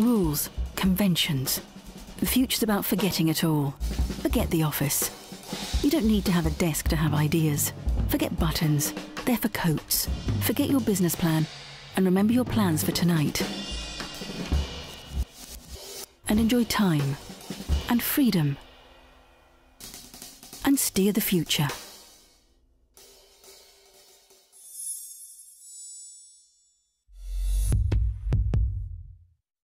rules, conventions. The future's about forgetting it all. Forget the office. You don't need to have a desk to have ideas. Forget buttons. They're for coats. Forget your business plan and remember your plans for tonight. And enjoy time and freedom and steer the future.